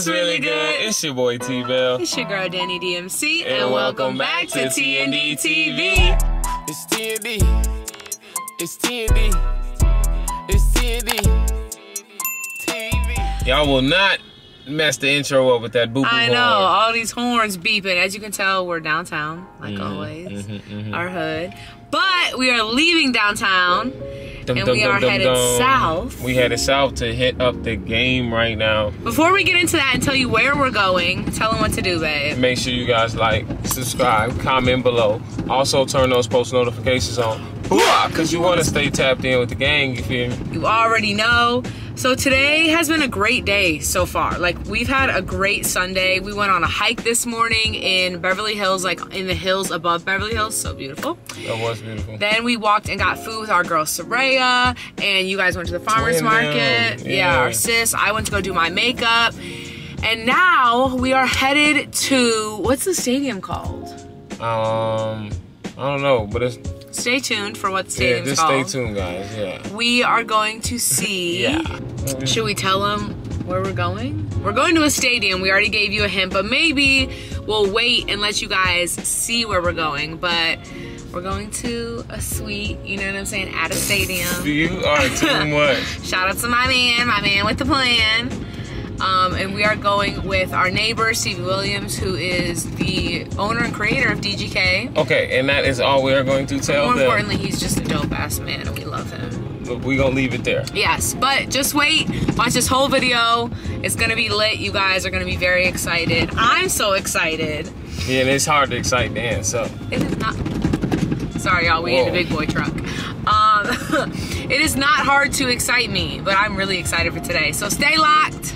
What's really good? It's your boy T Bell. It's your girl Dani DMC, and, And welcome, welcome back, back to to TND TND TV. It's TND. It's TND. It's TND. TV. Y'all will not mess the intro up with that boo boo I know all these horns beeping. As you can tell, we're downtown, like Mm-hmm, always, our hood. But we are leaving downtown, Dum, and dum, we dum, are headed south. We headed south to hit up the game right now. Before we get into that and tell you where we're going, tell them what to do, babe. Make sure you guys like, subscribe, comment below. Also turn those post notifications on. Because you want to stay tapped in with the gang, you feel me? You already know. So today has been a great day so far. Like we've had a great Sunday. We went on a hike this morning in Beverly Hills, like in the hills above Beverly Hills. So beautiful. That was beautiful. Then we walked and got food with our girl Soraya, and you guys went to the farmers market. Yeah. yeah. our sis. I went to go do my makeup, and now we are headed to what's the stadium called? Um, I don't know, but it's Stay tuned for what the yeah. stadium's Just stay tuned, guys. Yeah. We are going to see. Yeah. Should we tell them where we're going? We're going to a stadium. We already gave you a hint, but maybe we'll wait and let you guys see where we're going. But we're going to a suite, you know what I'm saying, at a stadium. You are too much. Shout out to my man, my man with the plan. Um, and we are going with our neighbor, Stevie Williams, who is the owner and creator of DGK. Okay, and that is all we are going to tell More them. importantly, he's just a dope ass man and we love him. But we gonna leave it there. Yes, but just wait. Watch this whole video. It's gonna be lit. You guys are gonna be very excited. I'm so excited. Yeah, and it's hard to excite Dan, so It is not. Sorry, y'all. We in a big boy truck. Um, it is not hard to excite me, but I'm really excited for today. So stay locked.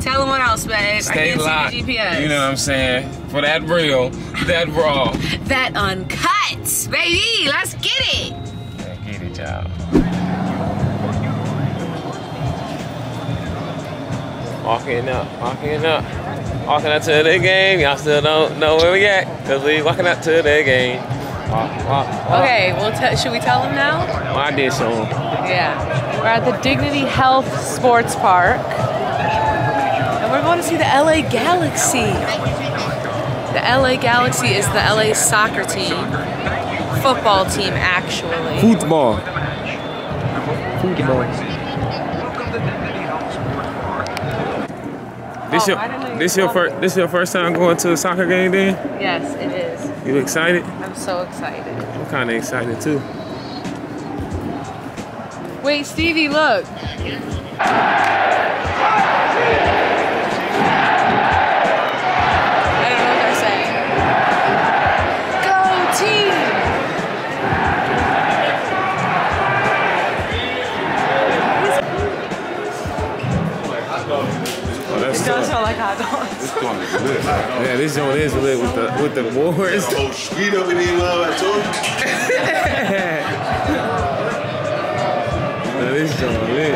Tell them what else, babe. I stay locked. see the GPS. You know what I'm saying? For that real, that raw. that uncut, baby. Let's get it. Let's get it, y'all. Walking up, walking up, walking up to the game. Y'all still don't know where we at, cause we walking up to the game. Walk, walk, walk. Okay. Well, te- should we tell them now? Well, I did show 'em. Yeah. We're at the Dignity Health Sports Park. And we're going to see the LA Galaxy. The LA Galaxy is the LA soccer team. Football team, actually. Football. Football. This Oh, your I didn't know this your first this your first time going to a soccer game then? Yes, it is. You excited? I'm so excited. I'm kinda excited too. Wait, Stevie, look. I don't know what they're saying. Go team! Oh, that's It does tough. smell like hot dogs. This joint is lit. Yeah, this joint is lit with the with the boards. Oh, street up in here, love, I told you. Yeah, this joint lit.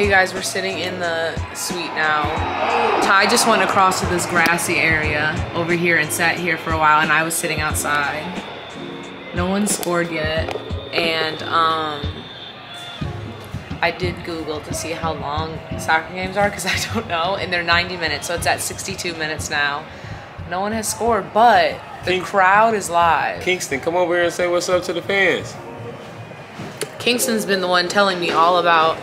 Okay, you guys, we're sitting in the suite now. Ty just went across to this grassy area over here and sat here for a while, and I was sitting outside. No one scored yet. and um, I did Google to see how long soccer games are because I don't know, and they're 90 minutes, so it's at 62 minutes now. No one has scored, but the King- crowd is live. Kingston, come over here and say what's up to the fans. Kingston's been the one telling me all about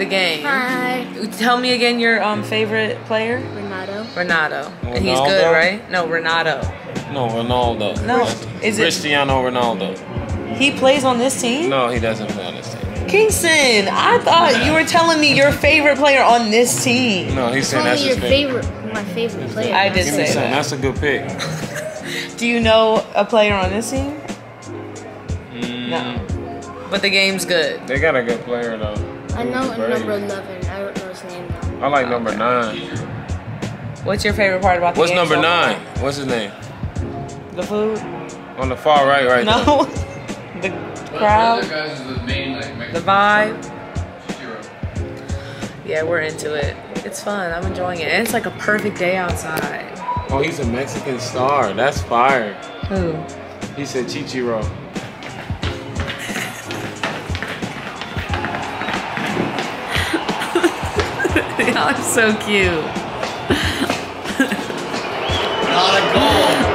the game. Hi. Tell me again your um, favorite player. Renato. Renato. And he's good, right? No, Renato. No, Ronaldo. No, is it- Cristiano Ronaldo? He plays on this team? No, he doesn't play on this team. Kingston, I thought you were telling me your favorite player on this team. No, he's saying that's me his your favorite. favorite, my favorite player. I did Give say that. That's a good pick. Do you know a player on this team? No. But the game's good. They got a good player though. I know number 11. I don't know his name though. I like number nine. What's your favorite part about the What's game? number so far? nine? What's his name? The food? On the far right, right there. No. the crowd? The vibe? Yeah, we're into it. It's fun. I'm enjoying it. And it's like a perfect day outside. Oh, he's a Mexican star. That's fire. Who? He said Chicharito. Y'all are so cute. Finally, we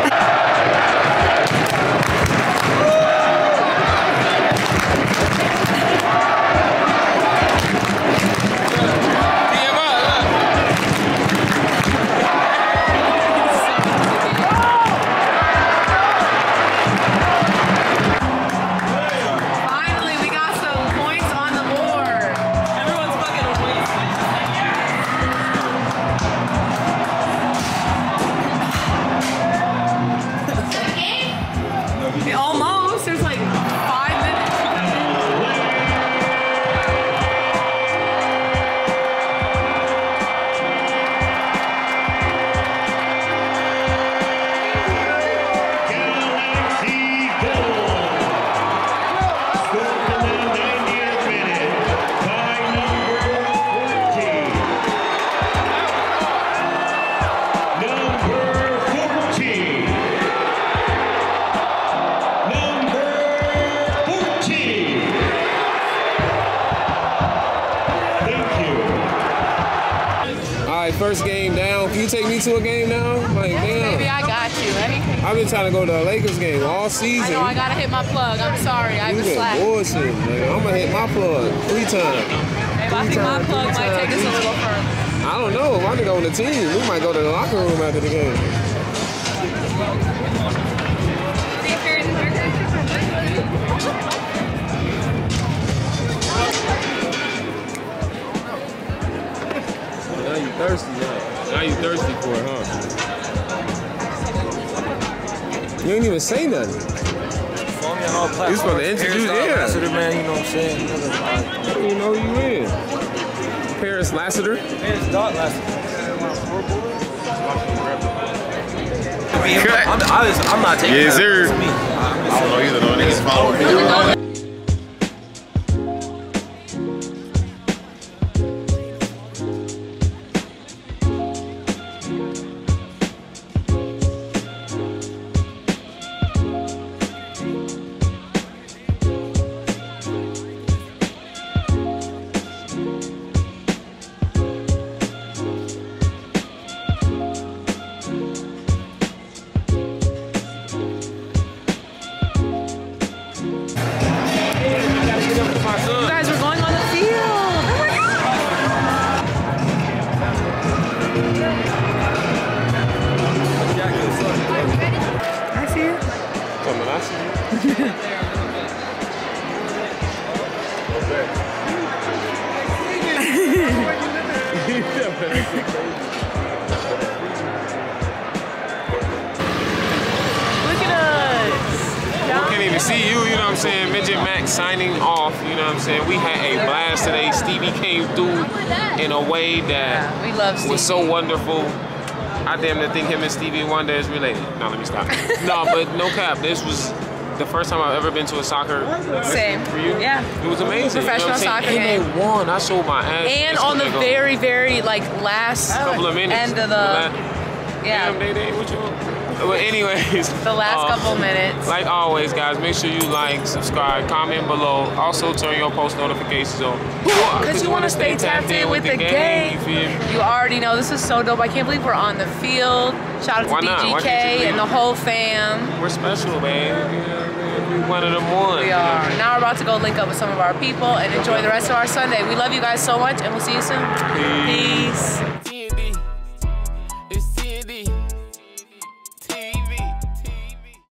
first game down. Can you take me to a game now? Like, Baby, damn. I got you. Anything. I've been trying to go to a Lakers game all I season. know I gotta hit my plug. I'm sorry. I You was been slack. bullshit. Like, I'm gonna hit my plug three times. Babe, I think my plug might take us a little further. I don't know. I can go on the team, we might go to the locker room after the game. Now you thirsty, huh? Now you thirsty for it, huh? You ain't even say nothing. You supposed to introduce, yeah. Ambassador, man, you know what I'm saying? I know who you is. Paris Lassiter. Paris Dot last. I mean, I'm, I'm, I'm not taking Yes, that. sir. I don't know either though. Niggas follow me. See you. Look at us. I can't even see you, you know what I'm saying? Midget Max signing off, you know what I'm saying? We had a blast today. Stevie came through in a way that We love was so wonderful. I damn near think him and Stevie Wonder is related. No, let me stop. no, but no cap. This was the first time I've ever been to a soccer. Same. For you? Yeah. It was amazing. you know Professional soccer and game. they won. I showed my ass. And on the very, very like last couple of minutes. end of the Damn, yeah. they, they, what you But anyways, The last uh, couple minutes. Like always, guys, make sure you like, subscribe, comment below. Also, turn your post notifications on. Because you want to stay tapped in with the game. You? You already know this is so dope. I can't believe we're on the field. Shout out to Why not? DGK and the whole fam. We're special, man. You know what I mean? We one of them ones. We are. Now we're about to go link up with some of our people and enjoy the rest of our Sunday. We love you guys so much and we'll see you soon. Peace. Peace.